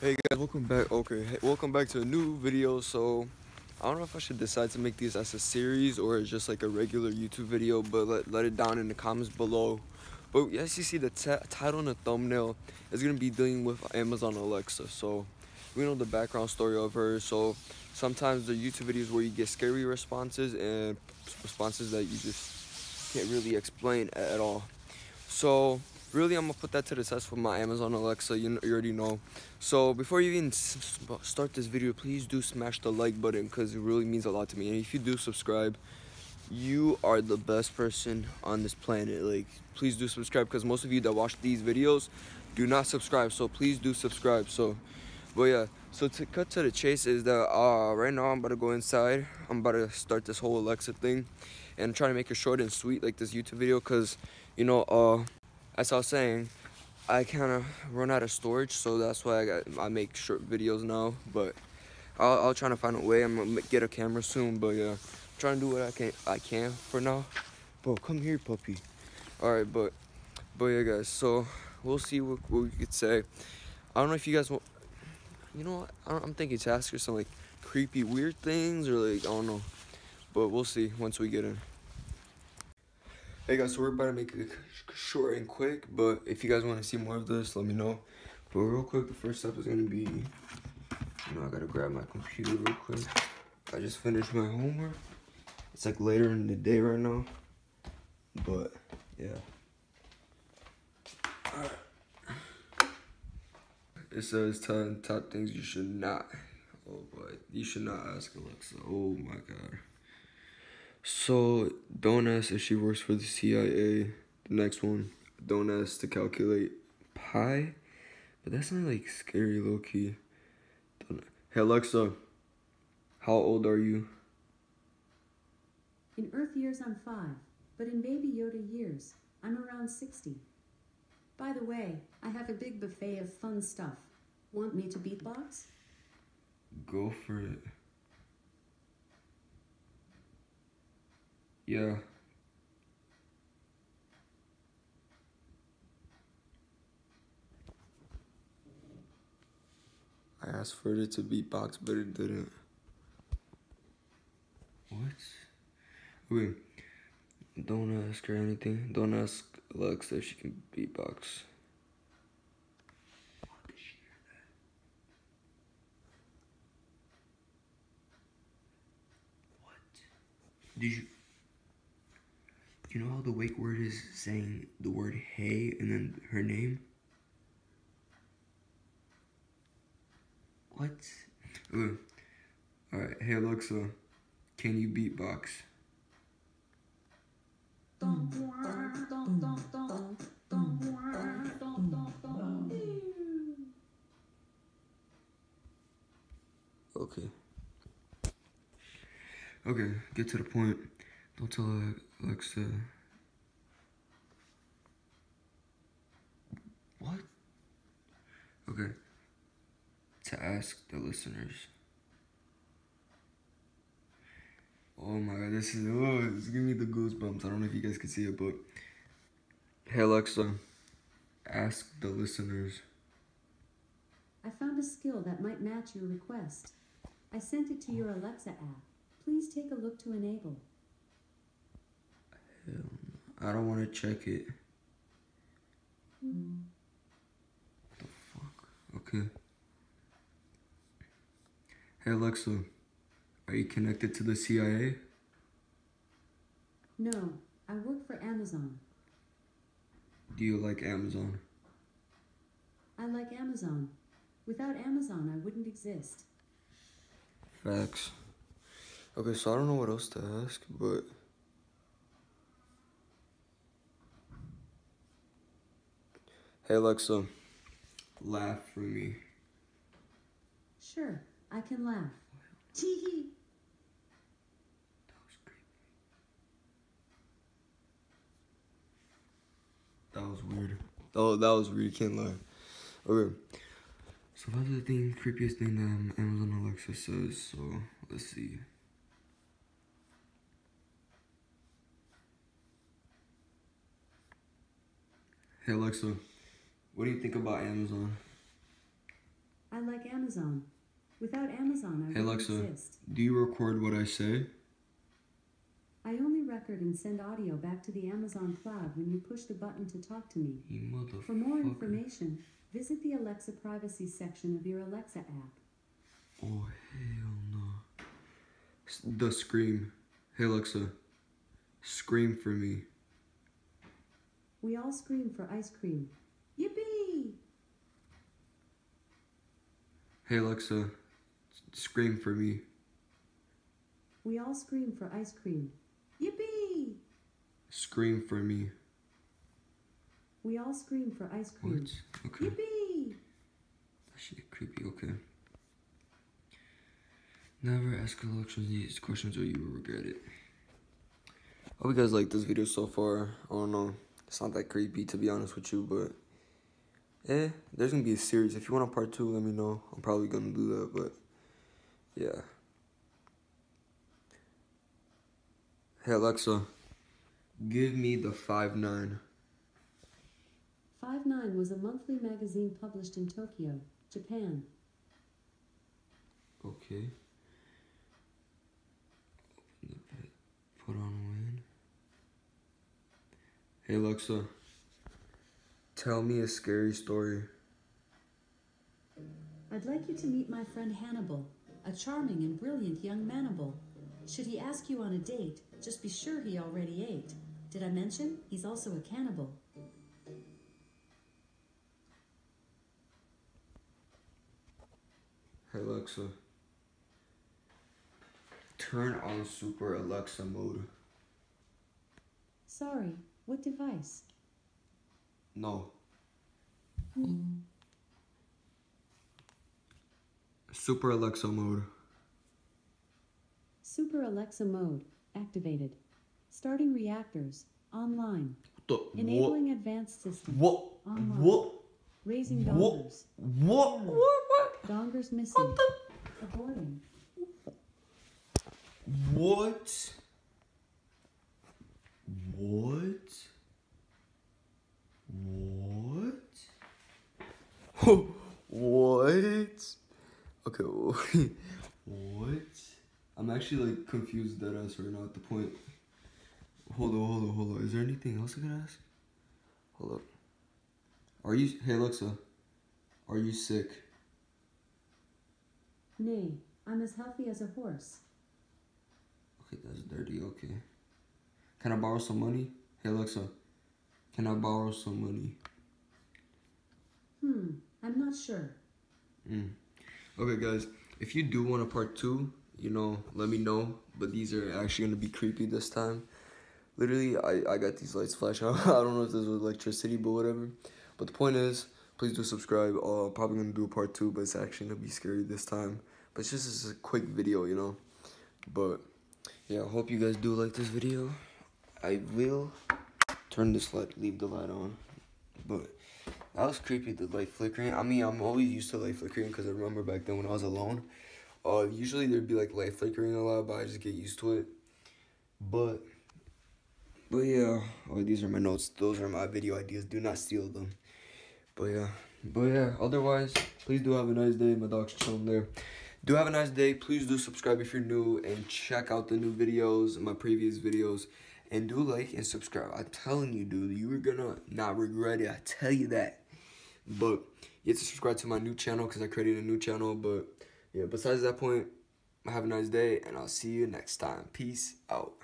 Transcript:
Hey guys, welcome back. Okay, hey, welcome back to a new video. So, I don't know if I should decide to make these as a series or just like a regular YouTube video, but let, let it down in the comments below. But as you see, the title and the thumbnail is gonna be dealing with Amazon Alexa. So, we know the background story of her. So, sometimes the YouTube videos where you get scary responses and responses that you just can't really explain at all. So, really i'm gonna put that to the test with my amazon alexa you, you already know. So before you even start this video please do smash the like button because it really means a lot to me. And if you do subscribe you are the best person on this planet. Like please do subscribe because most of you that watch these videos do not subscribe so please do subscribe. So but yeah so to cut to the chase is that uh right now i'm about to go inside. I'm about to start this whole alexa thing and try to make it short and sweet like this youtube video because you know uh as I was saying, I kind of run out of storage, so that's why I got I make short videos now. But I'll, I'll try to find a way. I'm gonna get a camera soon, but yeah, I'm trying to do what I can I can for now. Bro, come here, puppy. All right, but but yeah, guys. So we'll see what, what we could say. I don't know if you guys want. You know what? I'm thinking to ask her some like creepy, weird things, or like I don't know. But we'll see once we get in. Hey guys, so we're about to make it short and quick, but if you guys want to see more of this, let me know. But real quick, the first step is going to be, you know, I got to grab my computer real quick. I just finished my homework. It's like later in the day right now, but yeah. It says 10 top things you should not, oh boy, you should not ask Alexa. Oh my god. So don't ask if she works for the CIA. The next one, don't ask to calculate pi. But that's not like scary low key. Don't, Hey Alexa, how old are you? In Earth years, I'm five, but in Baby Yoda years, I'm around 60. By the way, I have a big buffet of fun stuff. Want me to beatbox? Go for it. Yeah. I asked for it to beatbox, but it didn't. What? Wait. Don't ask her anything. Don't ask Alexa if she can beatbox. What? Did you? You know how the wake word is saying the word hey and then her name? What? Alright, hey Alexa, can you beatbox? Okay. Okay, get to the point. Don't tell Alexa. What? Okay. To ask the listeners. Oh my god, this is oh, it's giving me the goosebumps. I don't know if you guys can see it, but hey Alexa, ask the listeners. I found a skill that might match your request. I sent it to your Alexa app. Please take a look to enable. I don't want to check it. Mm. What the fuck? Okay. Hey Alexa, are you connected to the CIA? No, I work for Amazon. Do you like Amazon? I like Amazon. Without Amazon, I wouldn't exist. Facts. Okay, so I don't know what else to ask, but Hey Alexa, laugh for me. Sure, I can laugh. Tee hee. That was weird. Oh, that was weird. Can't lie. Okay. So that's the thing, creepiest thing that um, Amazon Alexa says. So let's see. Hey Alexa. What do you think about Amazon? I like Amazon. Without Amazon, I Hey, Alexa. exist. Do you record what I say? I only record and send audio back to the Amazon cloud when you push the button to talk to me. You motherfucker. For more information, visit the Alexa privacy section of your Alexa app. Oh hell no. The scream. Hey Alexa. Scream for me. We all scream for ice cream. Yippee! Hey Alexa. Scream for me. We all scream for ice cream. Yippee! Scream for me. We all scream for ice cream. What? Okay. Yippee! That shit creepy, okay. Never ask Alexa these questions or you will regret it. Hope you guys like this video so far. I don't know. It's not that creepy to be honest with you, but eh, there's gonna be a series. If you want a part two, let me know. I'm probably gonna do that, but yeah. Hey Alexa, give me the five nine. Five Nine was a monthly magazine published in Tokyo, Japan. Okay. Open the bed. Put on Wayne. Hey Alexa. Tell me a scary story. I'd like you to meet my friend Hannibal, a charming and brilliant young manable. Should he ask you on a date, just be sure he already ate. Did I mention he's also a cannibal? Hey Alexa. Turn on super Alexa mode. Sorry, what device? No. Super Alexa mode. Super Alexa mode activated. Starting reactors online. The, Enabling advanced system. What? Online. What? Raising What? dongers. What? What? What? Dongers missing. What the? Aborting. What? What? What? what? Okay. what? I'm actually like confused that ass right now at the point. Hold on, hold on, hold on. Is there anything else I can ask? Hold up. Are you hey Alexa? Are you sick? Nay, I'm as healthy as a horse. Okay, that's dirty. Okay. Can I borrow some money? Hey Alexa, can I borrow some money? Hmm, I'm not sure. Mm. Okay, guys, if you do want a part two, you know, let me know. But these are actually gonna be creepy this time. Literally, I, I got these lights flashing. I don't know if this was electricity, but whatever. But the point is, please do subscribe. Uh, probably gonna do a part two, but it's actually gonna be scary this time. But it's just it's a quick video, you know. But yeah, I hope you guys do like this video. I will turn this light, leave the light on. But that was creepy, the light flickering. I mean, I'm always used to light flickering because I remember back then when I was alone. Uh, usually there'd be like light flickering a lot, but I just get used to it. But, but yeah, oh, these are my notes. Those are my video ideas. Do not steal them. But yeah, but yeah. Otherwise, please do have a nice day. My dog's chilling there. Do have a nice day. Please do subscribe if you're new and check out the new videos, my previous videos. And do like and subscribe. I'm telling you, dude, you are gonna not regret it. I tell you that. But you have to subscribe to my new channel because I created a new channel. But yeah, besides that point, have a nice day and I'll see you next time. Peace out.